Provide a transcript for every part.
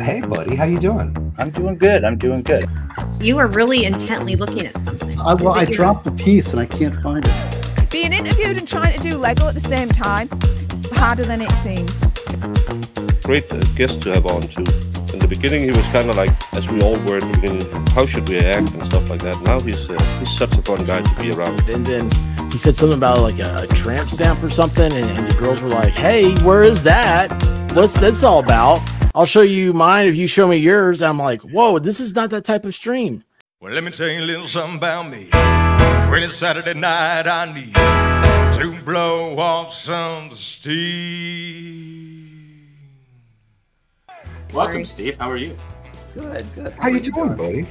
Hey, buddy, how you doing? I'm doing good. I'm doing good. You are really intently looking at something. I, well, I dropped the piece and I can't find it. Being interviewed and trying to do Lego at the same time, harder than it seems. great uh, guest to have on too. In the beginning, he was kind of like, as we all were in the beginning, how should we act and stuff like that. Now he's uh, he's such a fun guy to be around. And then he said something about like a, a tramp stamp or something, and, and the girls were like, "Hey, where is that? What's this all about? I'll show you mine if you show me yours." And I'm like, "Whoa, this is not that type of stream." Well, let me tell you a little something about me. When it's Saturday night, I need to blow off some steam. Welcome, Steve. How are you? Good, good. How you doing, buddy?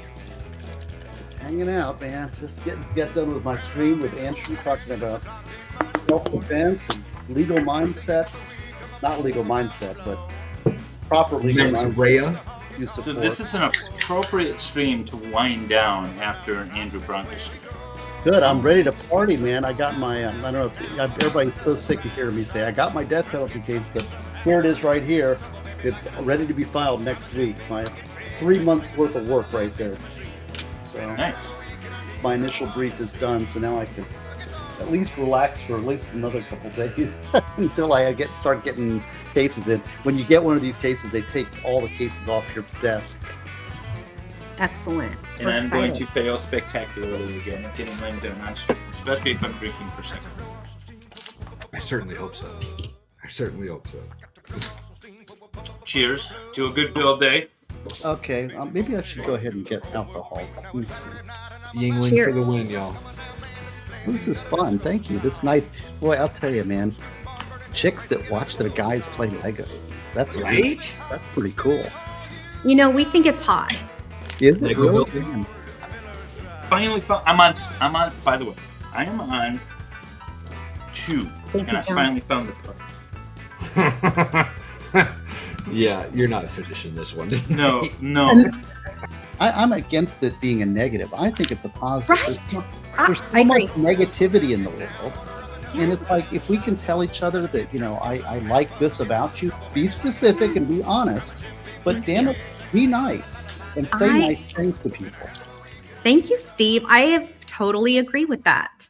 Just hanging out, man. Just getting get done with my stream with Andrew talking about self-defense and legal mindsets. Not legal mindset, but proper legal Mens mindset. rea. So this is an appropriate stream to wind down after an Andrew Branca stream. Good. I'm ready to party, man. I got my. Um, I don't know. If, everybody's so sick of hearing me say I got my death penalty case, but here it is, right here. It's ready to be filed next week. My three months worth of work right there. So Nice. my initial brief is done, so now I can at least relax for at least another couple days until I get start getting cases in. When you get one of these cases, they take all the cases off your desk. Excellent. And We're I'm going to fail spectacularly again at getting limited on stream, especially if I'm drinking for second. I certainly hope so. I certainly hope so. Cheers to a good bill day. Okay, um, maybe I should go ahead and get alcohol. Let me see. Yuengling Cheers. for the win, y'all. This is fun. Thank you. That's nice. Boy, I'll tell you, man. Chicks that watch their guys play Lego. That's Right? That's pretty cool. You know, we think it's hot. Is it Lego really? building? Finally, I'm on. I'm on. By the way, I am on two, Thank and you, I John. finally found the part. yeah, you're not finishing this one. No, no. I, I'm against it being a negative. I think it's a positive. Right. There's so, I, there's so I much agree. negativity in the world. And it's like if we can tell each other that, you know, I, I like this about you, be specific and be mm-hmm. honest, but mm-hmm. damn it, be nice and say I- nice things to people. Thank you, Steve. I have totally agree with that.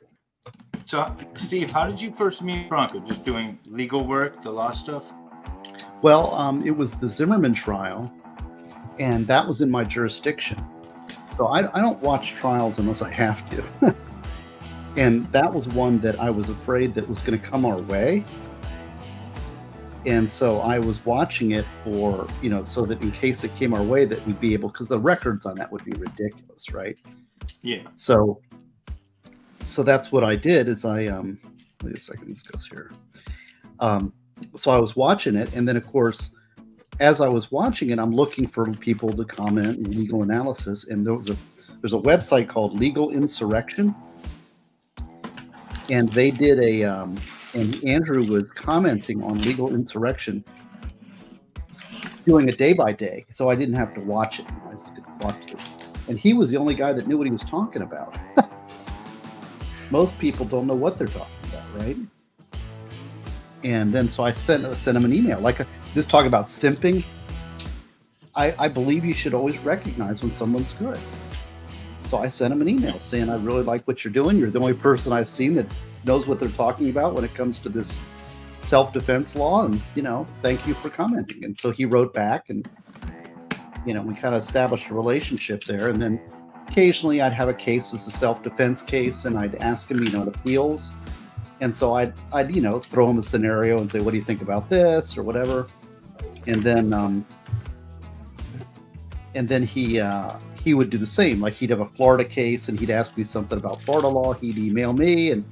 So, Steve, how did you first meet Branca? Just doing legal work, the law stuff? Well, um, it was the Zimmerman trial, and that was in my jurisdiction. So I, I don't watch trials unless I have to. and that was one that I was afraid that was going to come our way. And so I was watching it for, you know, so that in case it came our way, that we'd be able, because the records on that would be ridiculous, right? Yeah. So, so that's what I did. Is I um, wait a second, this goes here. Um, so I was watching it, and then of course, as I was watching it, I'm looking for people to comment legal analysis, and there was a there's a website called Legal Insurrection, and they did a um, and Andrew was commenting on legal insurrection, doing it day by day, so I didn't have to watch it. I just could watch it, and he was the only guy that knew what he was talking about. Most people don't know what they're talking about, right? And then so I sent sent him an email like this talk about simping. I, I believe you should always recognize when someone's good. So I sent him an email saying I really like what you're doing. You're the only person I've seen that knows what they're talking about when it comes to this self-defense law, and you know, thank you for commenting. And so he wrote back, and you know, we kind of established a relationship there. And then occasionally I'd have a case as a self-defense case, and I'd ask him, you know, appeals. And so I'd, I'd, you know, throw him a scenario and say, "What do you think about this?" or whatever. And then, um, and then he uh, he would do the same. Like he'd have a Florida case, and he'd ask me something about Florida law. He'd email me, and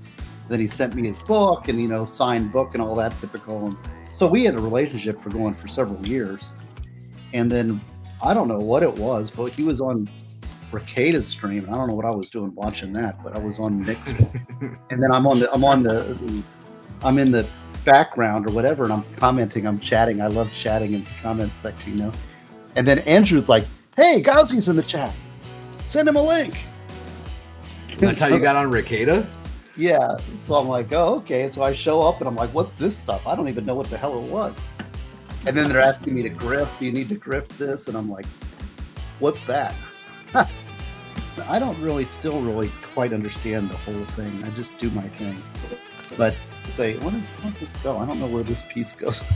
then he sent me his book, and you know, signed book and all that typical. And so we had a relationship for going for several years. And then I don't know what it was, but he was on Rekieta's stream. I don't know what I was doing watching that, but I was on Nick's. and then I'm on the I'm on the I'm in the background or whatever, and I'm commenting, I'm chatting. I love chatting in the comment section, you know. And then Andrew's like, "Hey, Gosney's in the chat. Send him a link." That's how you got on Rekieta? Yeah. So I'm like, oh, okay. And so I show up and I'm like, what's this stuff? I don't even know what the hell it was. and then they're asking me to grift. Do you need to grift this? And I'm like, what's that? I don't really, still really quite understand the whole thing. I just do my thing. But say, what is, how does this go? I don't know where this piece goes.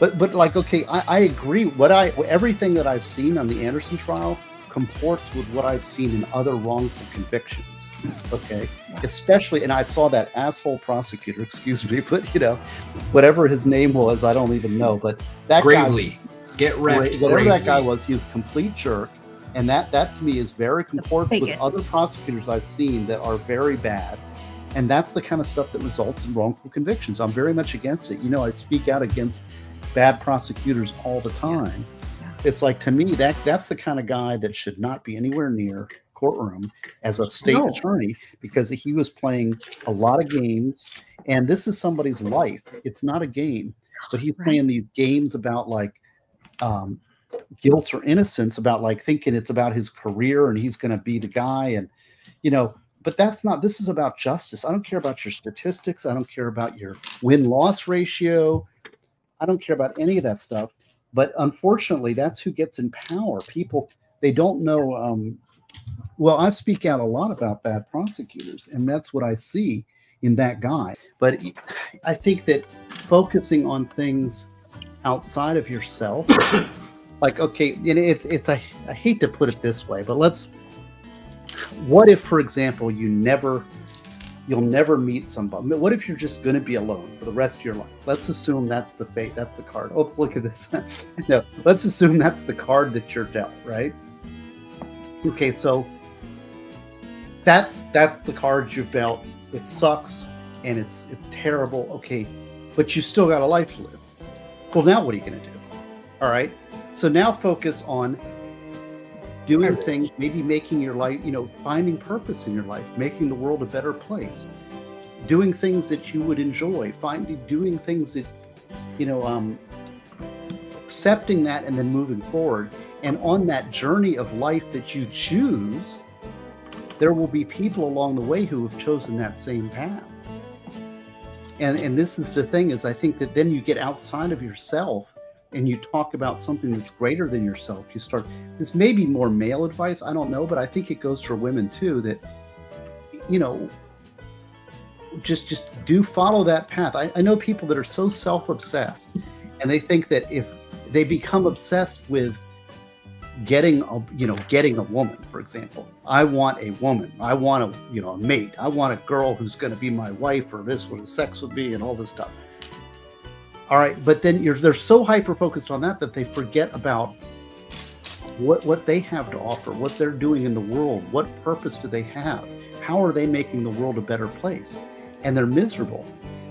but, but like, okay, I, I agree. What I, everything that I've seen on the Anderson trial comports with what I've seen in other wrongful convictions. Okay, especially, and I saw that asshole prosecutor. Excuse me, but you know, whatever his name was, I don't even know. But that Gravely. Get guy, wrecked. whatever that guy was, he was a complete jerk. And that that to me is very comports with other prosecutors I've seen that are very bad. And that's the kind of stuff that results in wrongful convictions. I'm very much against it. You know, I speak out against bad prosecutors all the time. Yeah. It's like to me that that's the kind of guy that should not be anywhere near courtroom as a state No. attorney because he was playing a lot of games and this is somebody's life. It's not a game, but he's Right. playing these games about like um guilt or innocence about like thinking it's about his career and he's going to be the guy and you know but that's not this is about justice. I don't care about your statistics. I don't care about your win loss ratio. I don't care about any of that stuff. But unfortunately that's who gets in power. People they don't know um well i speak out a lot about bad prosecutors and that's what i see in that guy. But i think that focusing on things outside of yourself like okay and it's it's I, I hate to put it this way but let's what if for example you never you'll never meet somebody? What if you're just going to be alone for the rest of your life? Let's assume that's the fate that's the card. Oh look at this. No let's assume that's the card that you're dealt right? Okay so that's that's the card you've dealt. It sucks and it's it's terrible. Okay but you still got a life to live. Well now what are you going to do? All right so now focus on doing things, maybe making your life, you know, finding purpose in your life, making the world a better place, doing things that you would enjoy, finding doing things that, you know, um, accepting that and then moving forward. And on that journey of life that you choose, there will be people along the way who have chosen that same path. And and this is the thing is I think that then you get outside of yourself and you talk about something that's greater than yourself. You start this may be more male advice, I don't know, but I think it goes for women too that you know just just do follow that path. I, I know people that are so self-obsessed and they think that if they become obsessed with getting a you know getting a woman for example i want a woman i want a you know a mate i want a girl who's going to be my wife or this what the sex would be and all this stuff all right but then you're they're so hyper focused on that that they forget about what what they have to offer what they're doing in the world what purpose do they have? How are they making the world a better place? And they're miserable.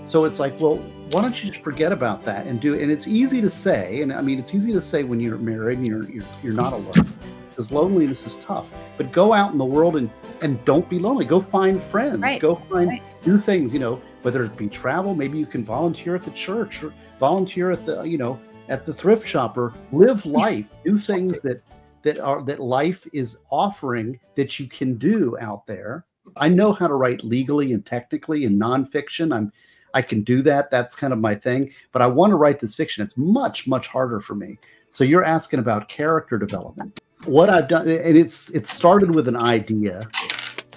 So it's like well why don't you just forget about that and do and it's easy to say and i mean it's easy to say when you're married and you're you're, you're not alone because loneliness is tough. But go out in the world and and don't be lonely. Go find friends. Right, go find right. do things you know whether it be travel maybe you can volunteer at the church or volunteer at the you know at the thrift shop or live life do things that that are that life is offering that you can do out there. I know how to write legally and technically and nonfiction. I'm i can do that. That's kind of my thing. But i want to write this fiction. It's much much harder for me. So you're asking about character development. What i've done and it's it started with an idea.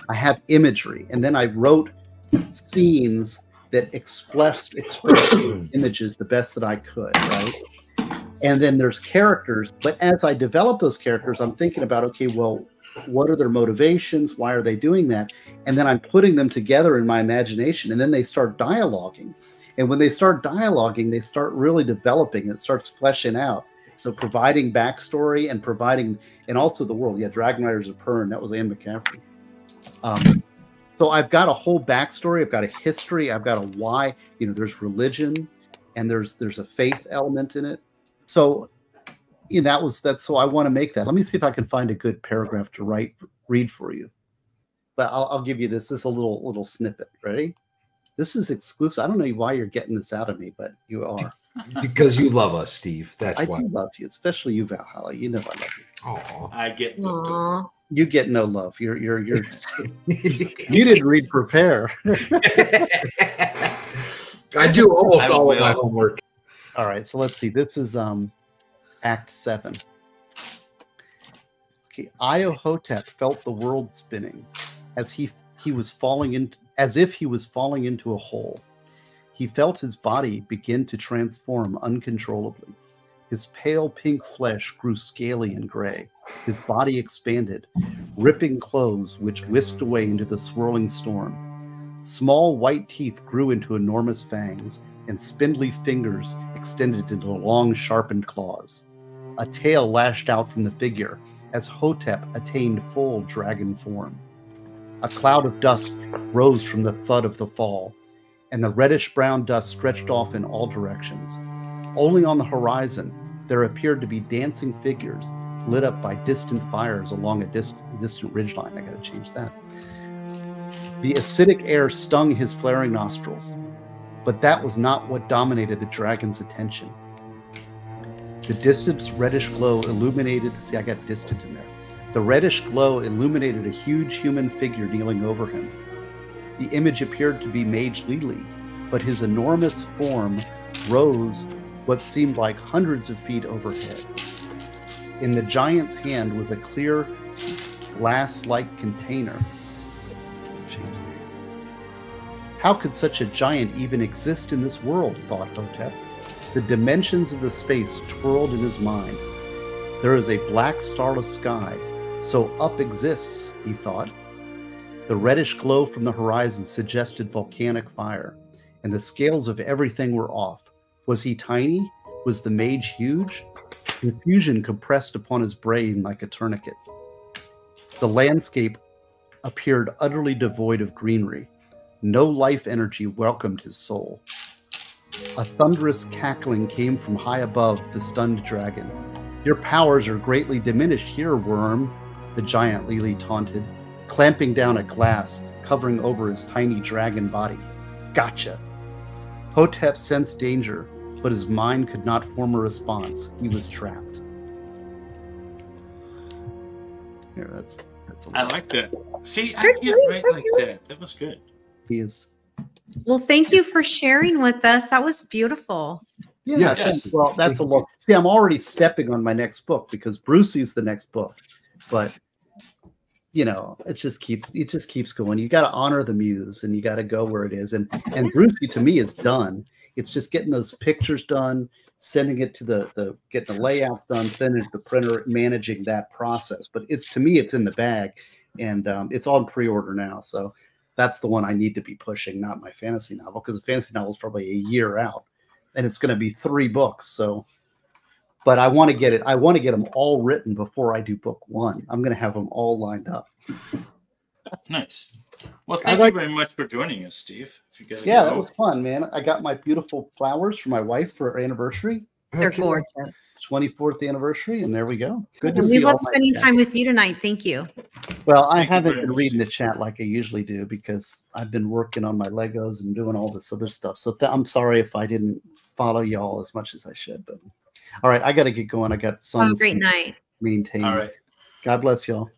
I have imagery and then i wrote scenes that expressed expressed images the best that i could right? And then there's characters but as i develop those characters i'm thinking about okay well what are their motivations? Why are they doing that? And then i'm putting them together in my imagination and then they start dialoguing. And when they start dialoguing they start really developing. It starts fleshing out. So providing backstory and providing and also the world. Yeah dragon riders of Pern, that was anne mccaffrey. Um, so i've got a whole backstory i've got a history i've got a why you know there's religion and there's there's a faith element in it so you know, that was that's so I want to make that. Let me see if I can find a good paragraph to write read for you. But I'll, I'll give you this. This is a little little snippet. Ready? This is exclusive. I don't know why you're getting this out of me, but you are. because you love us, Steve. That's I why. do love you, especially you, Valhalla. You know I love you. Aw. I get Aw. You get no love. You're you're you're. you didn't read prepare. I do almost I all of my homework. All right, so let's see. This is um Act Seven. Okay, Iohotep felt the world spinning as he he was falling in as if he was falling into a hole. He felt his body begin to transform uncontrollably. His pale pink flesh grew scaly and gray. His body expanded, ripping clothes which whisked away into the swirling storm. Small white teeth grew into enormous fangs, and spindly fingers extended into long, sharpened claws. A tail lashed out from the figure as Hotep attained full dragon form. A cloud of dust rose from the thud of the fall, and the reddish brown dust stretched off in all directions. Only on the horizon, there appeared to be dancing figures lit up by distant fires along a dist- distant ridgeline. I gotta change that. The acidic air stung his flaring nostrils, but that was not what dominated the dragon's attention. The distant reddish glow illuminated. See, I got distant in there. The reddish glow illuminated a huge human figure kneeling over him. The image appeared to be Mage Lili, but his enormous form rose what seemed like hundreds of feet overhead. In the giant's hand was a clear, glass like container. How could such a giant even exist in this world? thought Hotep. The dimensions of the space twirled in his mind. There is a black, starless sky, so up exists, he thought. The reddish glow from the horizon suggested volcanic fire, and the scales of everything were off. Was he tiny? Was the mage huge? Confusion compressed upon his brain like a tourniquet. The landscape appeared utterly devoid of greenery. No life energy welcomed his soul. A thunderous cackling came from high above the stunned dragon. Your powers are greatly diminished here, worm, the giant Lili taunted, clamping down a glass covering over his tiny dragon body. Gotcha. Hotep sensed danger, but his mind could not form a response. He was trapped. Here, that's that's a I lot. like that. See, I They're can't write like that. That was good. He is Well, thank you for sharing with us. That was beautiful. Yeah, Yes. that's- well, that's a look. See, I'm already stepping on my next book because Brucey's the next book, but you know, it just keeps it just keeps going. You got to honor the muse, and you got to go where it is. And and Brucey to me is done. It's just getting those pictures done, sending it to the the getting the layouts done, sending it to the printer, managing that process. But it's to me, it's in the bag, and um, it's on pre-order now. So that's the one I need to be pushing, not my fantasy novel, because the fantasy novel is probably a year out and it's going to be three books. So, but I want to get it. I want to get them all written before I do book one. I'm going to have them all lined up. Nice. Well, thank like- you very much for joining us, Steve. If you gotta Yeah, go. that was fun, man. I got my beautiful flowers for my wife for her anniversary, They're Heck gorgeous. 24th anniversary, and there we go. Good to And see we all love spending time with you tonight. Thank you. Well, I Thank you haven't been reading the chat like I usually do because I've been working on my Legos and doing all this other stuff. So th- I'm sorry if I didn't follow y'all as much as I should. But all right, I got to get going. I got Have a great night. maintain. All right. God bless y'all.